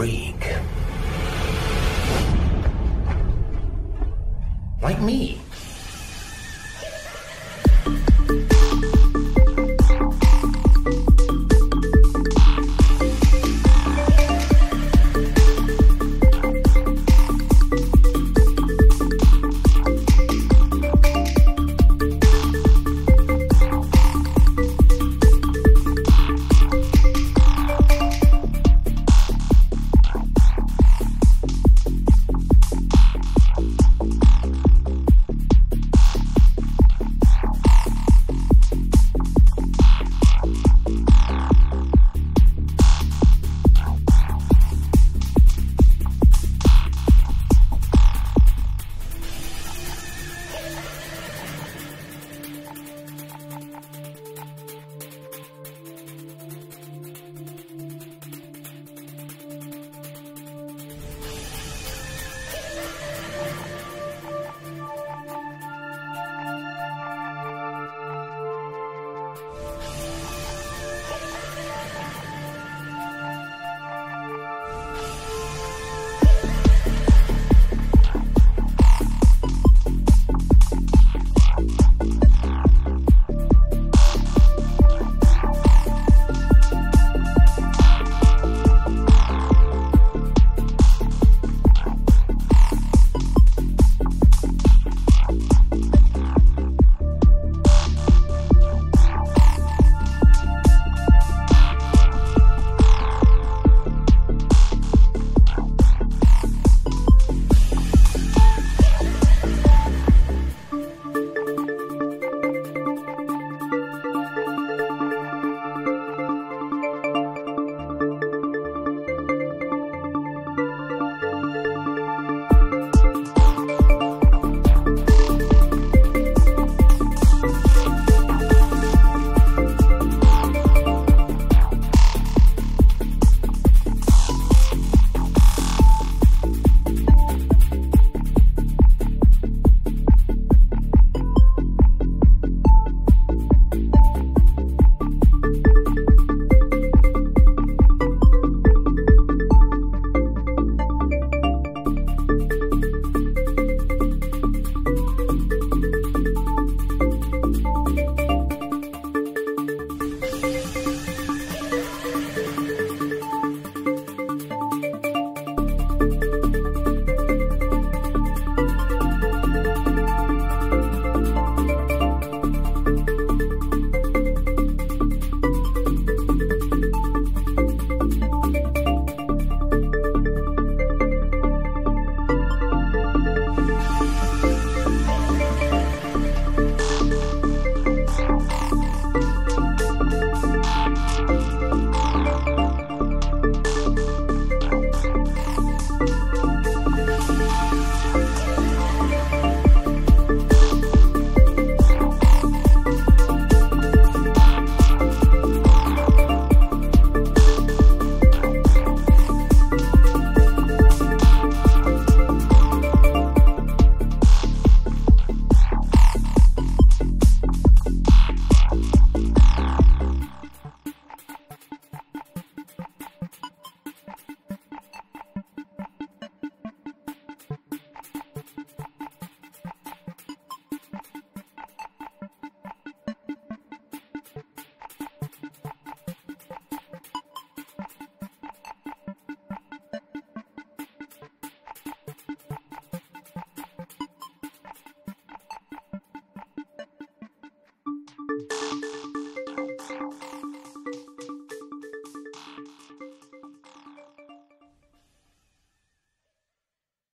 freak. Like me.